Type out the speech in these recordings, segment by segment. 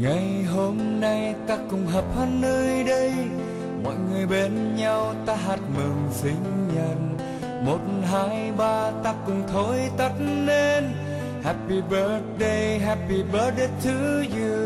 ngày hôm nay ta cùng hợp hoan nơi đây. Mọi người bên nhau ta hát mừng sinh nhật. Một, hai, ba, ta cùng thôi tắt nên happy birthday happy birthday to you.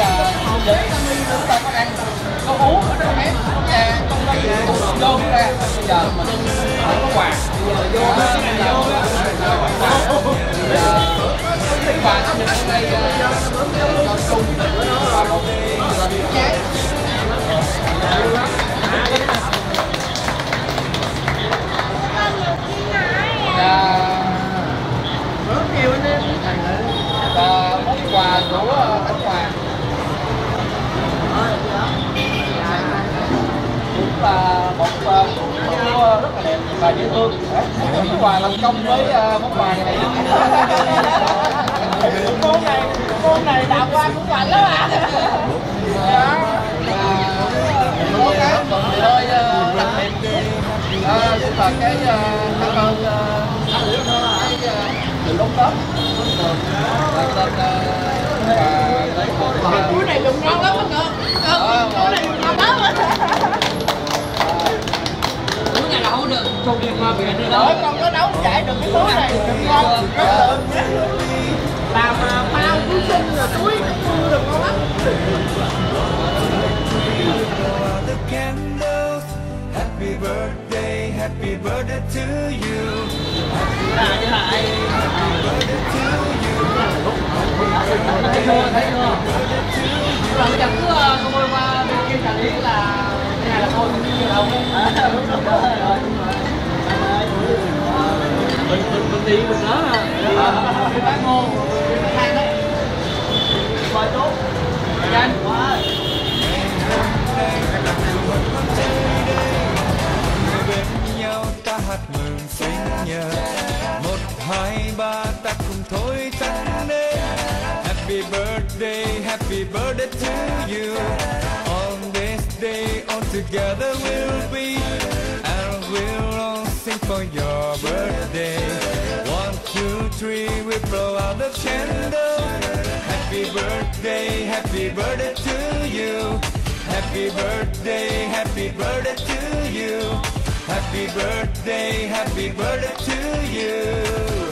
hôm hôm nay chúng ta có ăn có uống ở trong hết và trong đây tụi vô ra bây giờ mình không có quà bây giờ vô bây giờ vô cái chung và một trái rất nhiều và món quà của anh Hoàng cũng là một uh, cô rất là đẹp và dễ thương món quà làm công với món quà này món này món này đào qua cũng mạnh lắm à có cái tuần hơi đặc biệt uh, xin cái cảm ơn uh, cái uh, từ lúc đó này dùng ngon lắm được chụp điện hoa biển Rồi con có nấu chạy được cái số này được ngon, rất lượng. Làm mà bao cứu sinh là túi cái mưa được ngon lắm. Happy birthday, happy birthday to you. Happy birthday to you. thấy chưa thấy chưa lần chẳng cứ tôi bơi qua bên kia trà lý là mình mình mình đi mình đó à cái bán ngô cái than đó mời chú nhanh quá bên nhau ta hát mừng sinh nhật. Một hai ba ta cùng thôi tắt lên Happy birthday, happy birthday to you. On day, all together we'll be, and we'll all sing for your birthday. One, two, three, we blow out the candles. Happy birthday, happy birthday to you. Happy birthday, happy birthday to you. Happy birthday, happy birthday to you.